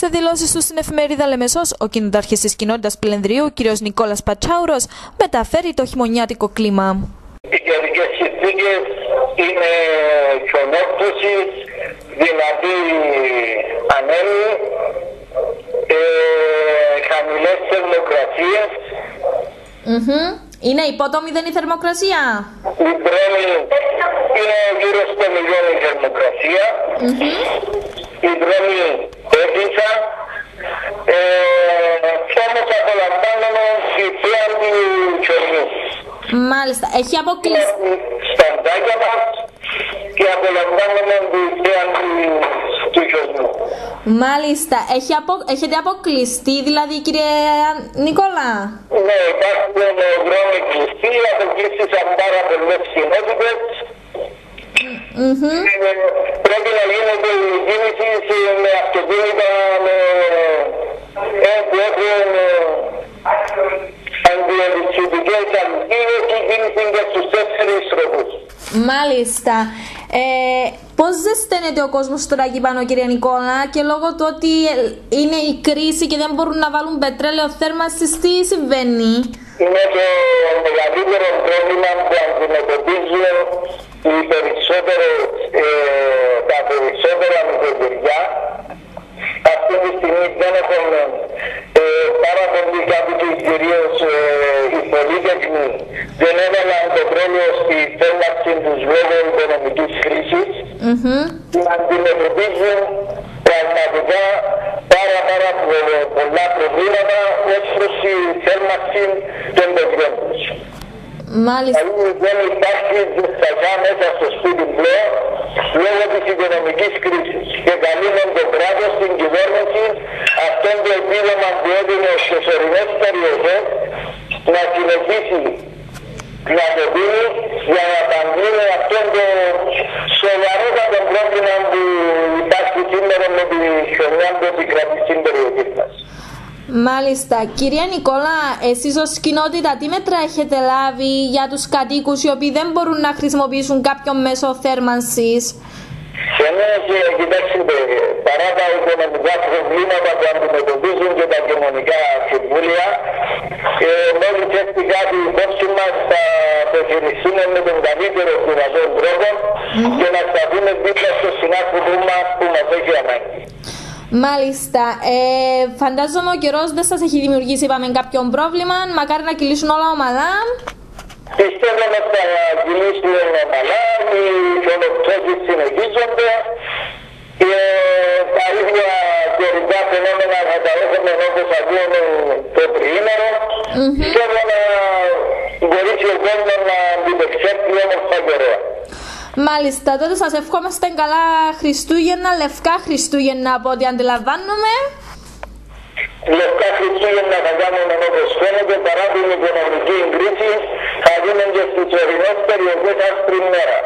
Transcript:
Σε δηλώσεις του στην εφημερίδα Λεμεσός, ο κοινοτάρχη της κοινότητας Πλενδρίου, κ. Νικόλας Πατσάουρος, μεταφέρει το χειμωνιάτικο κλίμα. Οι καιρικές συνθήκες είναι χιονόπτωση, δυνατή ανέμη, ε, χαμηλές θερμοκρασίες. Είναι υπότομη δεν η θερμοκρασία; Η δρόμη είναι γύρω στο μιλιόν η θερμοκρασία. Οι δρόμοι έκλεισαν. Μάλιστα. Έχει αποκλειστεί. Στα ντάκια μας και απολαμβάνουμε τη θέα του, του χιονιού. Μάλιστα. Έχει απο... Έχετε αποκλειστεί, δηλαδή, κύριε Νικόλα; Ναι, υπάρχουν δρόμοι κλειστοί, αποκλείστησαν πάρα πολλές κοινότητες. Μμμ. Ε, Πρέπει να γίνεται η κίνησης σε- με αυτοκίνητα με, ε, που έχουν αντιελυσιδικές αλυσίδες και κίνηση και στους τέσσερις τρόπους. Μάλιστα. Ε, πώς ζεσταίνεται ο κόσμος τώρα εκεί πάνω κύριε Νικόλα και λόγω του ότι ε, είναι η κρίση και δεν μπορούν να βάλουν πετρέλαιο θέρμανσης, τι συμβαίνει; Είναι το μεγαλύτερο πρόβλημα που αντιμετωπίζουν οι περισσότερες, ε, τα περισσότερα νοικοκυριά. Αυτή τη στιγμή δεν έχουν ε, πάρα πολλοί κάποιοι κυρίως ε, οι πολίτεκνοι δεν έβαλαν το πρόβλημα στη θέρμανση τους λόγω οικονομικής κρίσης. Μμμ. Αντιμετωπίζουν πραγματικά πάρα πάρα πο- πολλά προβλήματα ως προς τη θέρμανση των παιδιών τους. Μάλιστα. Δηλαδή δεν υπάρχει ζεστασιά μέσα στο σπίτι πλέον το επίδομα που έδινε στις ορεινές περιοχές να συνεχίσει να το δίνει για να απαντήσει αυτό το σοβαρότατο πρόβλημα που υπάρχει σήμερα με τη χιονιά που επικρατεί στην περιοχή μας. Μάλιστα. Κυρία Νικόλα, εσείς ως κοινότητα τι μέτρα έχετε λάβει για τους κατοίκους οι οποίοι δεν μπορούν να χρησιμοποιήσουν κάποιο μέσο θέρμανσης; Εμείς, ε, κοιτάξτε, παρά τα οικονομικά προβλήματα που αντιμετωπίζουν και τα κοινωνικά συμβούλια, ε, μόλις έρθει κάτι υπόψη μας θα το χειριστούμε με τον καλύτερο δυνατό τρόπο και να σταθούμε δίπλα στο συνάνθρωπο μας που μας έχει ανάγκη. Μάλιστα. Ε, φαντάζομαι ο καιρός δεν σας έχει δημιουργήσει, είπαμε, κάποιον πρόβλημα. Μακάρι να κυλήσουν όλα ομαλά. Πιστεύω να θα κυλήσουν ομαλά, οι χιονοπτώσεις συνεχίζονται φαινόμενα θα τα έχουμε όπως ακούμε το τριήμερο. Θέλω να μπορεί και ο κόσμος να αντιπεξέλθει όμορφα καιρό. Μάλιστα. Τότε σας ευχόμαστε καλά Χριστούγεννα, λευκά Χριστούγεννα από ό,τι αντιλαμβάνομαι. Λευκά Χριστούγεννα θα κάνουμε όπως φαίνεται παρά την οικονομική κρίση θα δίνουν και στις ορεινές περιοχές άσπρη μέρα.